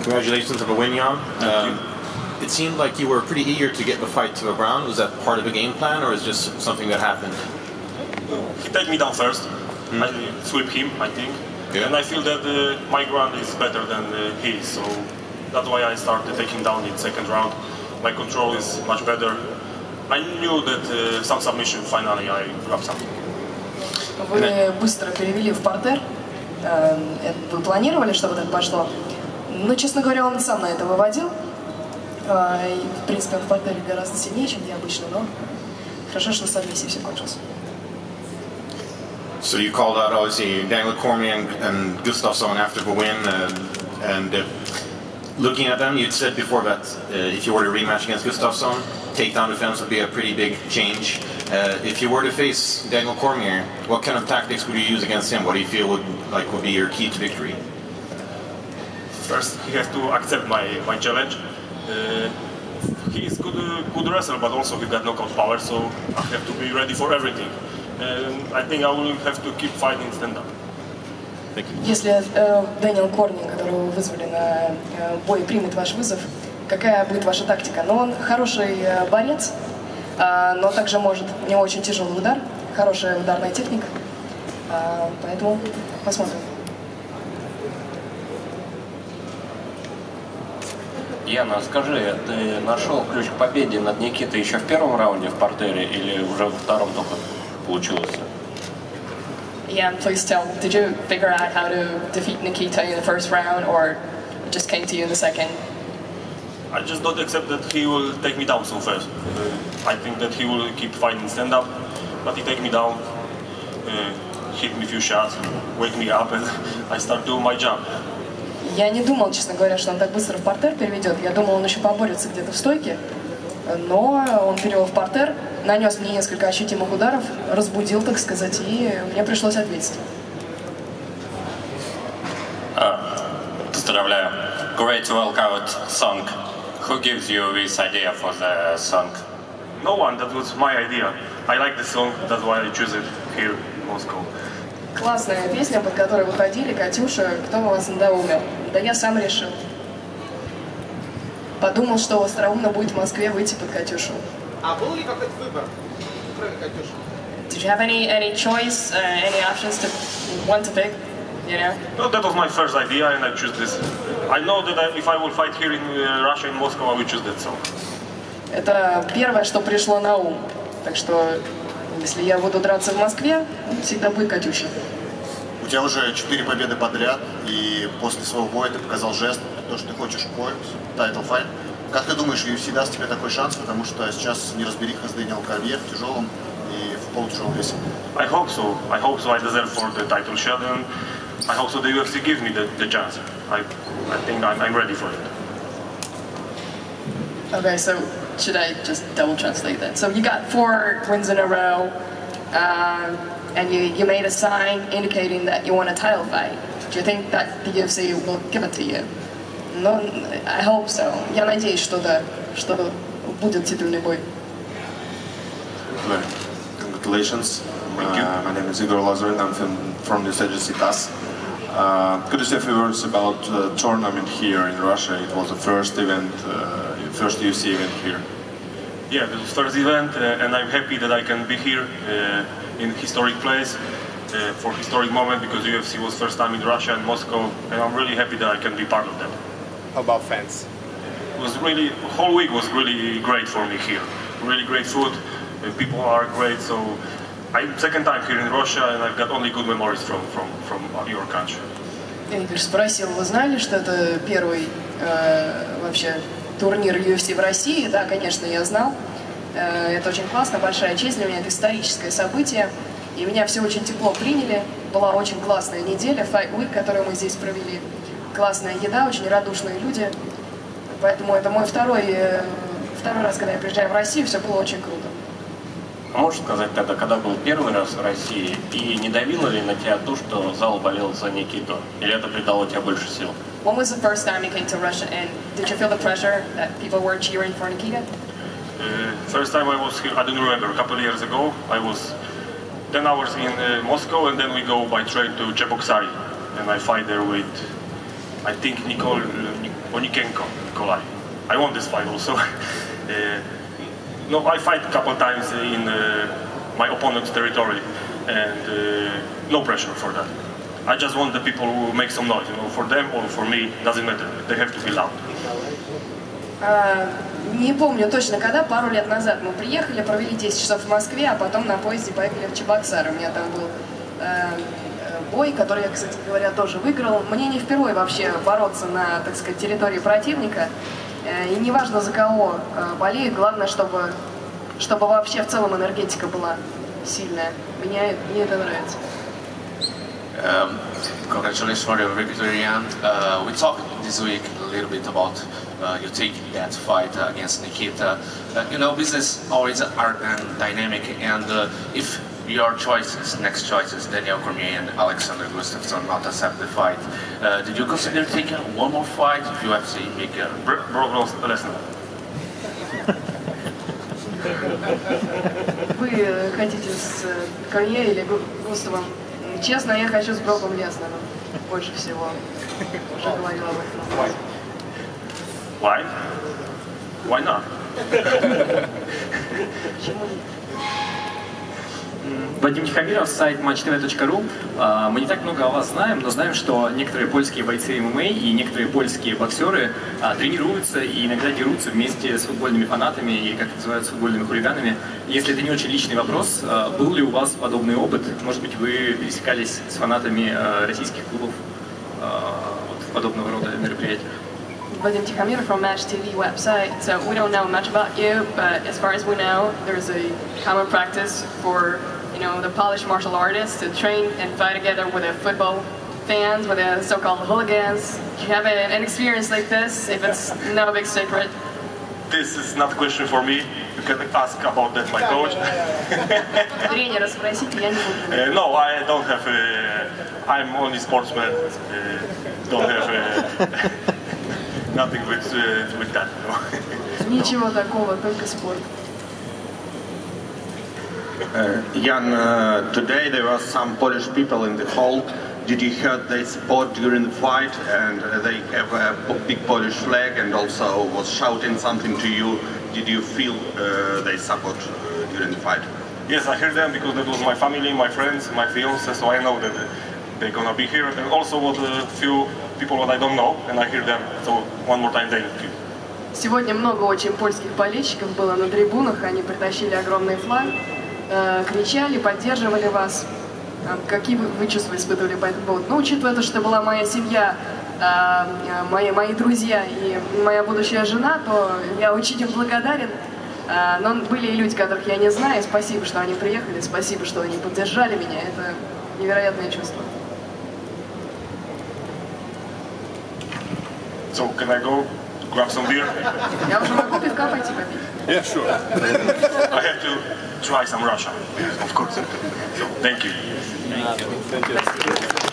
Congratulations on the win, Jan. Um, it seemed like you were pretty eager to get the fight to the ground. Was that part of the game plan, or is it just something that happened? He take me down first. I sweep him, I think. Yeah. And I feel that uh, my ground is better than uh, his, so that's why I started taking down in second round. My control is much better. I knew that uh, some submission finally I grab something. Вы быстро перевели в партер. Э, это Вы планировали, чтобы так пошло? Но, честно говоря, он сам на это выводил. Э, И, в принципе, он в партере гораздо сильнее, чем я обычно, но хорошо, что с адмиссией все кончилось. So you called out obviously Daniel Cormier and, and Gustafsson after the win, uh, and uh, looking at them, you'd said before that uh, if you were to rematch against Gustafsson, takedown defense would be a pretty big change. Uh, if you were to face Daniel Cormier, what kind of tactics would you use against him? What do you feel would like would be your key to victory? First, he has to accept my, my challenge. Uh, he is good, uh, good wrestler, but also he got knockout power, so I have to be ready for everything. And I think I will have to keep fighting stand-up. Если э, Дэниел Корни, которого вы вызвали на э, бой, примет ваш вызов, какая будет ваша тактика? Ну, он хороший э, борец, а, но также может, у него очень тяжелый удар, хорошая ударная техника, А, поэтому посмотрим. Яна, скажи, ты нашел ключ к победе над Никитой еще в первом раунде в портере или уже во втором только получилось? Yeah, please tell. Did you figure out how to defeat Nikita in the first round, or it just came to you in the second? I just don't accept that he will take me down so fast. Uh, I think that he will keep fighting stand-up, but he take me down, uh, hit me a few shots, wake me up, and I start doing my job. Я не думал, честно говоря, что он так быстро в партер переведет. Я думал, он еще поборется где-то в стойке. Но он перевел в партер, нанес мне несколько ощутимых ударов, разбудил, так сказать, и мне пришлось ответить. Поздравляю. Great well-covered song. Who gives you this idea for the song? No one, that was my idea. I like the song, that's why I choose it here in Moscow. Классная песня, под которой выходили, Катюша, кто вас надоумил? Да я сам решил. Подумал, что остроумно будет в Москве выйти под Катюшу. А был ли какой-то выбор, кроме Катюши? Did you have any, any choice, uh, any options to want to pick? You know? No, that was my first idea, and I choose this. I know that I, if I will fight here in uh, Russia, in Moscow, I will choose that song. Это первое, что пришло на ум. Так что, если я буду драться в Москве, всегда будет Катюша. У тебя уже четыре победы подряд, и после своего боя ты показал жест, то, что ты хочешь бой, title fight. Как ты думаешь, UFC даст тебе такой шанс, потому что сейчас неразбериха с Дэниел Корье в тяжелом и в полутяжелом весе? I hope so. I hope so. I deserve for the title shot, and I hope so. The UFC gives me the, the chance. I, I think I'm, I'm ready for it. Okay, so should I just double translate that? So you got four wins in a row, um, and you, you made a sign indicating that you want a title fight. Do you think that the UFC will give it to you? No, I hope so. Я надеюсь, что да, что будет титульный бой. Hello. Congratulations. Uh, my name is Igor Lazarin. I'm from, from this agency TAS. Uh, could you say a few words about the tournament here in Russia? It was the first event, uh, first UFC event here. Yeah, this is first event, uh, and I'm happy that I can be here uh, in historic place uh, for historic moment because UFC was first time in Russia and Moscow, and I'm really happy that I can be part of that. How about fans? It was really whole week was really great for me here. Really great food, and people are great. So I'm second time here in Russia, and I've got only good memories from from from your country. Игорь спросил, вы знали, что это первый э, вообще турнир UFC в России? Да, конечно, я знал. Э, это очень классно, большая честь для меня, это историческое событие. И меня все очень тепло приняли. Была очень классная неделя, Fight Week, которую мы здесь провели. Классная еда, очень радушные люди. Поэтому это мой второй, э, второй раз, когда я приезжаю в Россию, все было очень круто. А Можешь сказать тогда, когда был первый раз в России, и не давило ли на тебя то, что зал болел за Никиту? Или это придало тебе больше сил? When was the first time you came to Russia and did you feel the pressure that people were cheering for Nikita? Uh, first time I was here, I don't remember, a couple of years ago, I was 10 hours in uh, Moscow and then we go by train to Cheboksary and I fight there with, I think, Nicole, Onikenko, Nikolai. I won this fight also. Uh, no, I fight a couple times in uh, my opponent's territory, and uh, no pressure for that. I just want the people who make some noise, you know, for them or for me, doesn't matter. They have to be loud. А, Не помню точно когда, пару лет назад мы приехали, провели 10 часов в Москве, а потом на поезде поехали в Чебоксары. У меня там был э, бой, который я, кстати говоря, тоже выиграл. Мне не впервые вообще бороться на, так сказать, территории противника. Э, И неважно за кого э, болею, главное, чтобы, чтобы вообще в целом энергетика была сильная. Меня, мне это нравится. Um, congratulations for your victory, and uh, we talked this week a little bit about uh, you taking that fight uh, against Nikita. Uh, you know, business always are um, dynamic, and uh, if your choices, next choices, Daniel Cormier and Alexander Gustafsson, not accept the fight, uh, did you consider taking one more fight if UFC make a Bro, bro, Lesnar. Вы э, хотите с э, Корнье или Гу- Густавом? М, Честно, я хочу с Броком Леснером. Больше всего. Уже говорила об этом. Why? Why not? Вадим Тихомиров, сайт matchtv.ru. А, Мы не так много о вас знаем, но знаем, что некоторые польские бойцы ММА и некоторые польские боксеры а, тренируются и иногда дерутся вместе с футбольными фанатами или, как это называются, футбольными хулиганами. Если это не очень личный вопрос, а, был ли у вас подобный опыт? Может быть, вы пересекались с фанатами российских клубов вот подобного рода мероприятиях? William Takamura from Match TV website, so we don't know much about you, but as far as we know, there's a common practice for you know the Polish martial artists to train and fight together with their football fans, with the so-called hooligans. Do you have a, an experience like this, if it's not a big secret? This is not a question for me. You can ask about that my coach. uh, no, I don't have. A, I'm only sportsman. Uh, don't have. A, nothing with uh, with that. No. Ничего такого, только спорт. Uh, Jan, uh, today there were some Polish people in the hall. Did you hear they support during the fight and uh, they have a p- big Polish flag and also was shouting something to you? Did you feel uh, they support uh, during the fight? Yes, I heard them because that was my family, my friends, my fiance, so I know that uh, they're gonna be here. And also what a few people that I don't know, and I hear them. So one more time, you. Сегодня много очень польских болельщиков было на трибунах, они притащили огромный флаг, э, кричали, поддерживали вас. Какие вы, вы чувства испытывали по этому поводу? Ну, учитывая то, что была моя семья, э, э, мои, мои друзья и моя будущая жена, то я очень им благодарен. Но были и люди, которых я не знаю. Спасибо, что они приехали, спасибо, что они поддержали меня. Это невероятное чувство. So can I go grab some beer? yeah, sure. I have to try some Russian, of course. So, thank you. Thank you. Thank you.